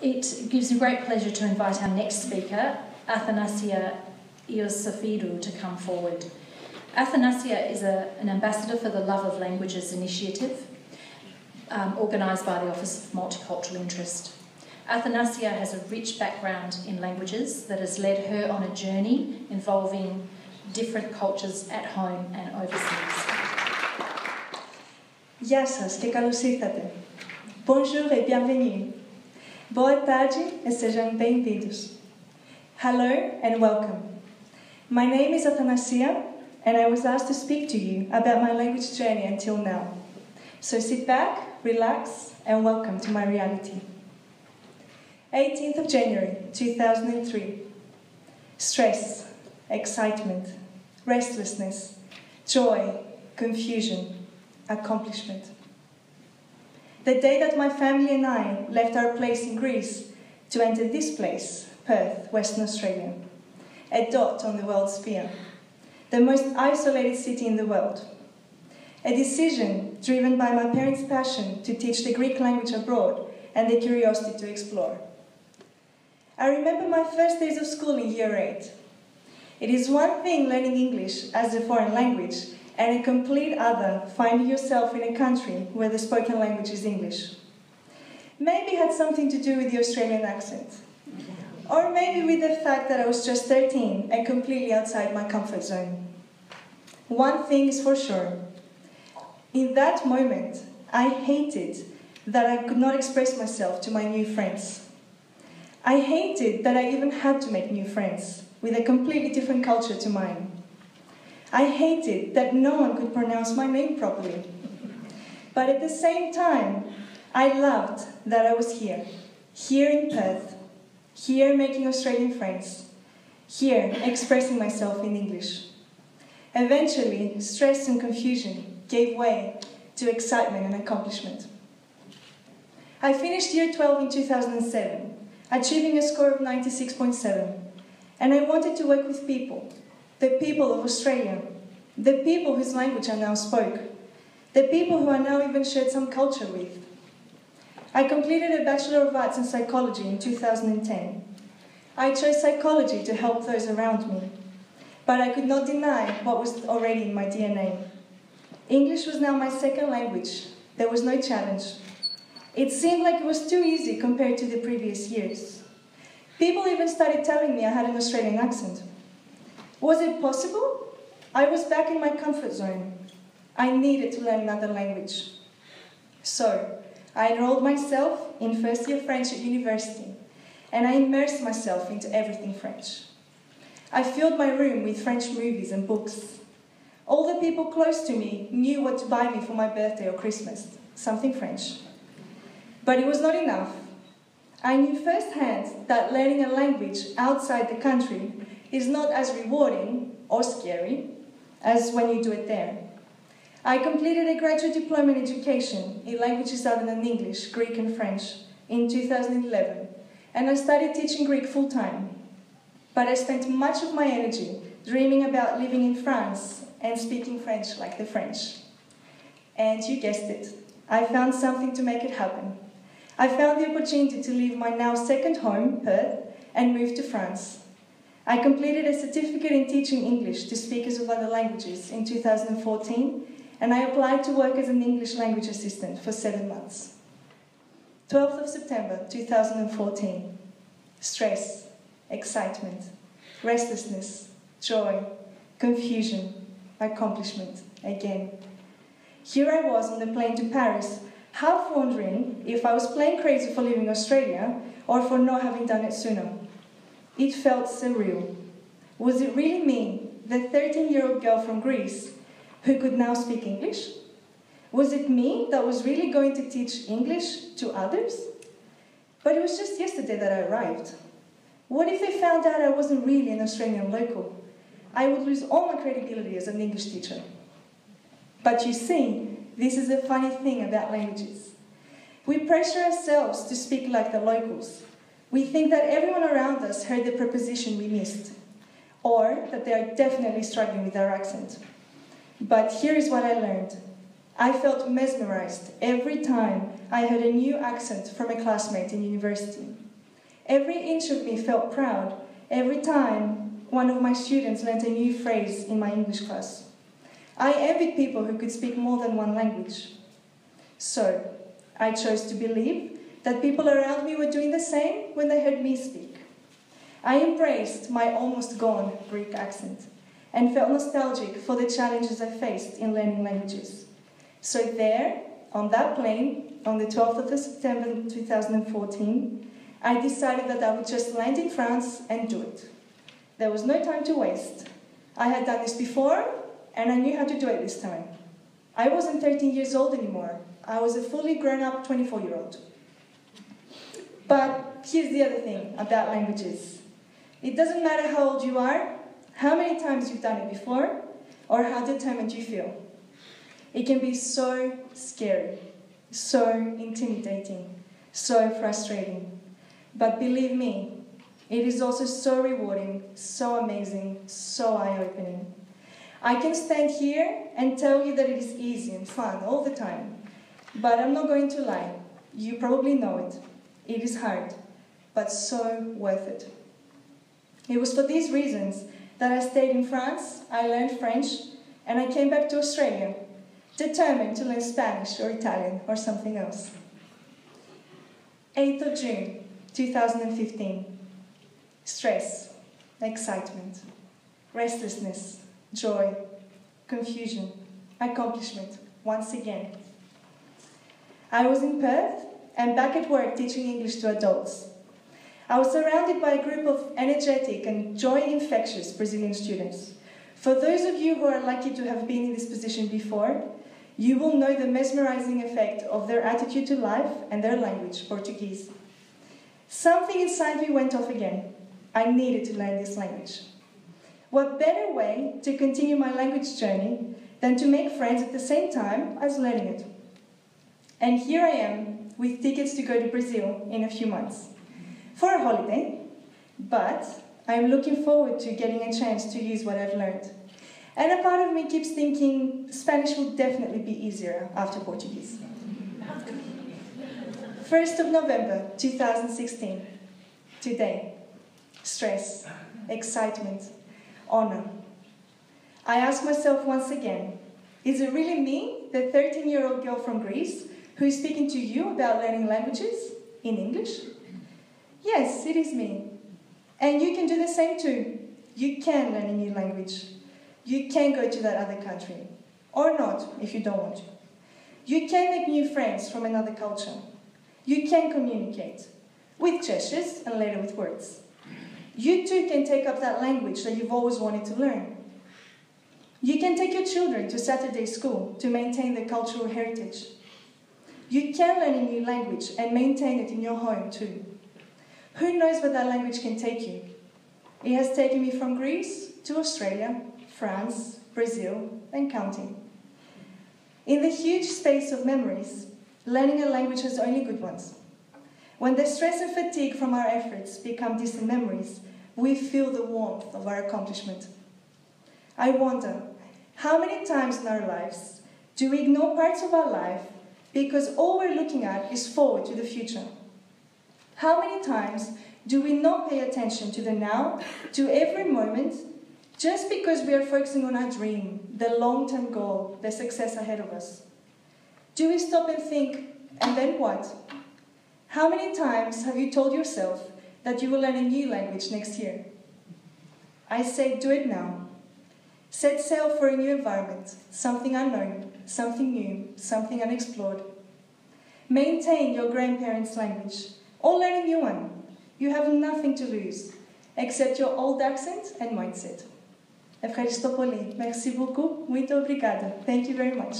It gives me great pleasure to invite our next speaker, Athanassia Iosifidou, to come forward. Athanassia is a, an ambassador for the Love of Languages initiative, um, organised by the Office of Multicultural Interest. Athanassia has a rich background in languages that has led her on a journey involving different cultures at home and overseas. Γεια σας και καλώς ήρθατε. Bonjour et bienvenue. Boa tarde e sejam bem-vindos. Hello and welcome. My name is Athanassia and I was asked to speak to you about my language journey until now. So sit back, relax, and welcome to my reality. 18th of January 2003. Stress, excitement, restlessness, joy, confusion, accomplishment. The day that my family and I left our place in Greece to enter this place, Perth, Western Australia, a dot on the world sphere, the most isolated city in the world. A decision driven by my parents' passion to teach the Greek language abroad and the curiosity to explore. I remember my first days of school in year 8. It is one thing learning English as a foreign language, and a complete other finding yourself in a country where the spoken language is English. Maybe had something to do with the Australian accent. Or maybe with the fact that I was just 13 and completely outside my comfort zone. One thing is for sure. In that moment, I hated that I could not express myself to my new friends. I hated that I even had to make new friends with a completely different culture to mine. I hated that no one could pronounce my name properly. But at the same time, I loved that I was here, here in Perth, here making Australian friends, here expressing myself in English. Eventually, stress and confusion gave way to excitement and accomplishment. I finished year 12 in 2007, achieving a score of 96.7, and I wanted to work with people, the people of Australia, the people whose language I now spoke, the people who I now even shared some culture with. I completed a Bachelor of Arts in Psychology in 2010. I chose psychology to help those around me, but I could not deny what was already in my DNA. English was now my second language. There was no challenge. It seemed like it was too easy compared to the previous years. People even started telling me I had an Australian accent. Was it possible? I was back in my comfort zone. I needed to learn another language. So, I enrolled myself in first year French at university, and I immersed myself into everything French. I filled my room with French movies and books. All the people close to me knew what to buy me for my birthday or Christmas, something French. But it was not enough. I knew firsthand that learning a language outside the country is not as rewarding or scary as when you do it there. I completed a graduate diploma in education in languages other than English, Greek, and French in 2011, and I started teaching Greek full time. But I spent much of my energy dreaming about living in France and speaking French like the French. And you guessed it, I found something to make it happen. I found the opportunity to leave my now second home, Perth, and move to France. I completed a certificate in teaching English to speakers of other languages in 2014, and I applied to work as an English language assistant for seven months. 12th of September 2014. Stress, excitement, restlessness, joy, confusion, accomplishment again. Here I was on the plane to Paris, half wondering if I was playing crazy for leaving Australia or for not having done it sooner. It felt surreal. Was it really me, the 13 year old girl from Greece, who could now speak English? Was it me that was really going to teach English to others? But it was just yesterday that I arrived. What if they found out I wasn't really an Australian local? I would lose all my credibility as an English teacher. But you see, this is a funny thing about languages. We pressure ourselves to speak like the locals, we think that everyone around us heard the preposition we missed, or that they are definitely struggling with our accent. But here is what I learned. I felt mesmerized every time I heard a new accent from a classmate in university. Every inch of me felt proud every time one of my students learned a new phrase in my English class. I envied people who could speak more than one language. So, I chose to believe that people around me were doing the same when they heard me speak. I embraced my almost gone Greek accent and felt nostalgic for the challenges I faced in learning languages. So, there, on that plane, on the 12th of September 2014, I decided that I would just land in France and do it. There was no time to waste. I had done this before, and I knew how to do it this time. I wasn't 13 years old anymore. I was a fully grown up 24 year old. But here's the other thing about languages it doesn't matter how old you are, how many times you've done it before, or how determined you feel. It can be so scary, so intimidating, so frustrating. But believe me, it is also so rewarding, so amazing, so eye opening. I can stand here and tell you that it is easy and fun all the time. But I'm not going to lie. You probably know it. It is hard, but so worth it. It was for these reasons that I stayed in France, I learned French, and I came back to Australia, determined to learn Spanish or Italian or something else. 8th of June 2015. Stress, excitement, restlessness, joy, confusion, accomplishment, once again. I was in Perth and back at work teaching English to adults. I was surrounded by a group of energetic and joy infectious Brazilian students. For those of you who are lucky to have been in this position before, you will know the mesmerizing effect of their attitude to life and their language, Portuguese. Something inside me went off again. I needed to learn this language. What better way to continue my language journey than to make friends at the same time as learning it? And here I am with tickets to go to Brazil in a few months for a holiday, but I'm looking forward to getting a chance to use what I've learned. And a part of me keeps thinking Spanish will definitely be easier after Portuguese. 1st of November 2016. Today. Stress, excitement, honor. I ask myself once again is it really me, the 13 year old girl from Greece, who is speaking to you about learning languages in English? Yes, it is me. And you can do the same too. You can learn a new language. You can go to that other country. Or not, if you don't want to. You can make new friends from another culture. You can communicate with gestures and later with words. You too can take up that language that you've always wanted to learn. You can take your children to Saturday school to maintain their cultural heritage. You can learn a new language and maintain it in your home too. Who knows where that language can take you? It has taken me from Greece to Australia, France, Brazil, and counting. In the huge space of memories, learning a language has only good ones. When the stress and fatigue from our efforts become distant memories, we feel the warmth of our accomplishment. I wonder, how many times in our lives do we ignore parts of our life because all we're looking at is forward to the future? How many times do we not pay attention to the now, to every moment, just because we are focusing on our dream, the long term goal, the success ahead of us? Do we stop and think, and then what? How many times have you told yourself that you will learn a new language next year? I say, do it now. Set sail for a new environment, something unknown, something new, something unexplored. Maintain your grandparents' language, or learn a new one. You have nothing to lose, except your old accent and mindset. Ευχαριστώ πολύ. Merci beaucoup. Muito obrigada. Thank you very much.